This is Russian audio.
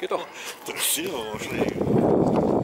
けど、どうしようもない。